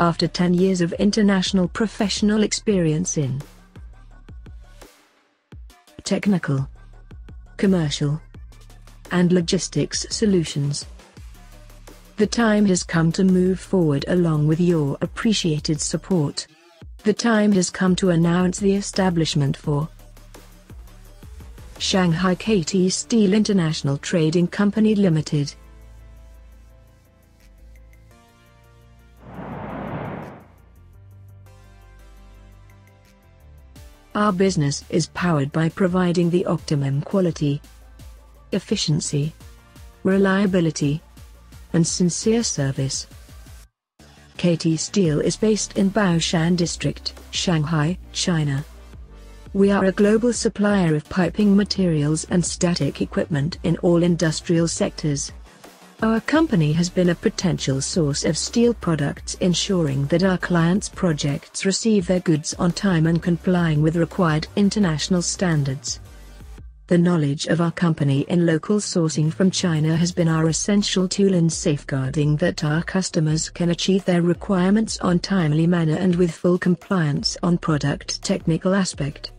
after 10 years of international professional experience in technical, commercial, and logistics solutions. The time has come to move forward along with your appreciated support. The time has come to announce the establishment for Shanghai KT Steel International Trading Company Limited. Our business is powered by providing the optimum quality, efficiency, reliability, and sincere service. KT Steel is based in Baoshan District, Shanghai, China. We are a global supplier of piping materials and static equipment in all industrial sectors. Our company has been a potential source of steel products ensuring that our clients' projects receive their goods on time and complying with required international standards. The knowledge of our company in local sourcing from China has been our essential tool in safeguarding that our customers can achieve their requirements on timely manner and with full compliance on product technical aspect.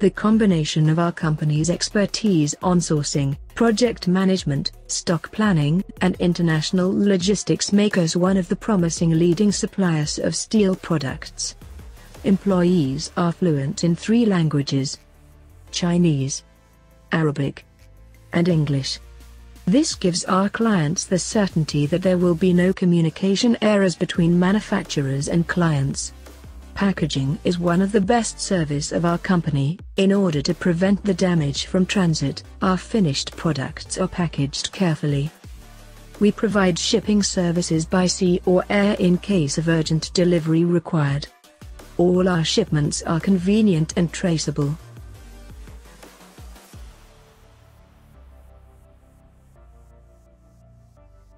The combination of our company's expertise on sourcing, project management, stock planning, and international logistics make us one of the promising leading suppliers of steel products. Employees are fluent in three languages Chinese, Arabic, and English. This gives our clients the certainty that there will be no communication errors between manufacturers and clients. Packaging is one of the best service of our company. In order to prevent the damage from transit, our finished products are packaged carefully. We provide shipping services by sea or air in case of urgent delivery required. All our shipments are convenient and traceable.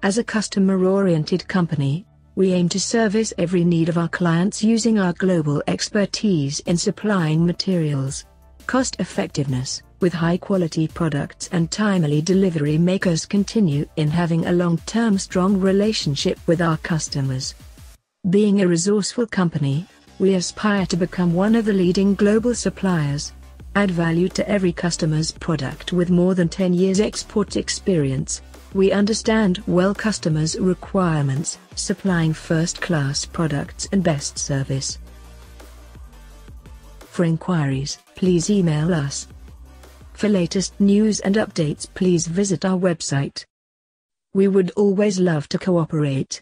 As a customer-oriented company, we aim to service every need of our clients using our global expertise in supplying materials. Cost effectiveness, with high-quality products and timely delivery make us continue in having a long-term strong relationship with our customers. Being a resourceful company, we aspire to become one of the leading global suppliers. Add value to every customer's product with more than 10 years export experience. We understand well customers' requirements, supplying first-class products and best service. For inquiries, please email us. For latest news and updates please visit our website. We would always love to cooperate.